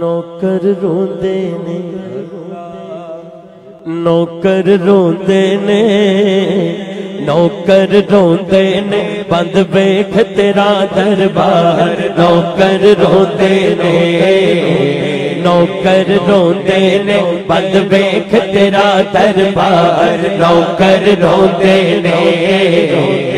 نوکر رو دینے نوکر رو دینے نوکر روندے نے۔ بند بیک تیرا دربار۔ نوکر رو دینے نوکر رو دینے بند بیک تیرا دربار۔ نوکر رو دینے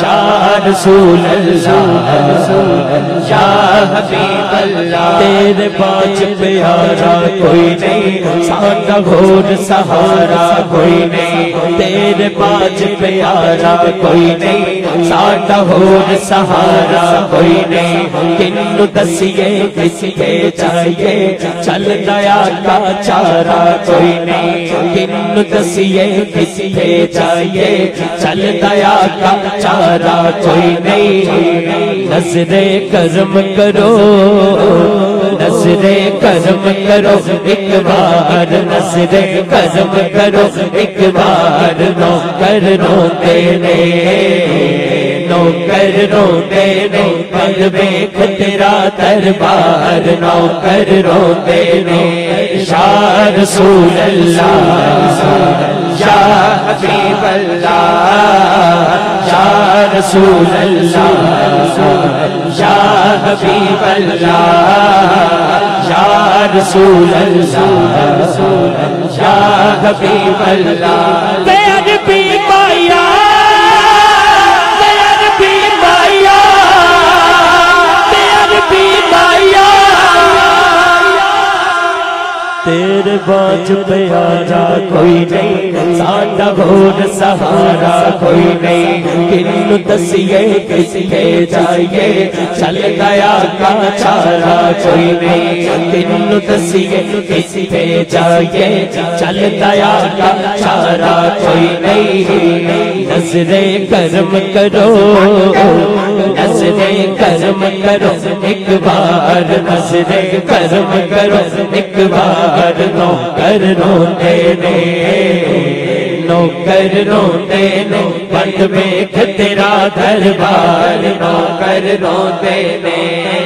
شاہ رسول اللہ شاہ حبیب اللہ، تیرے باج پیارا کوئی نہیں، سادہ گھور سہارا کوئی نہیں، تیرے باج پیارا کوئی نہیں، سادہ گھور سہارا کوئی نہیں کنو دسیے کسی کے چاہیے، چل دیا کا چارا کوئی نہیں کنو دسیے کسی کے چاہیے، چل دیا کا چارا کوئی نہیں نظر کرم کرو نظر کرم کرو ایک بار نظر کرم کرو ایک بار نوکر روتے نے نوکر روتے نے پر بیک تیرا دربار نوکر روتے نے شاہ رسول اللہ شاہ حبیب اللہ شاہ رسول اللہ شاہ حبیب اللہ شاہ رسول اللہ شاہ حبیب اللہ تیرے باج پیارا کوئی نہیں سادہ گھوڑ، سہارا، کوئی نہیں۔ کنو دسیے کس کے جائیے، چل گیا کا چارا کوئی نہیں۔ کنو دسیے کس کے جائیے، چل گیا کا چارا کوئی نہیں۔ نظر کرم کرو، نظر کرم کرو، ایک بار نظر کرم کرو، ایک بار نوکر روتے نے، نوکر روتے نے بند بیک تیرا دربار، نوکر روتے نے۔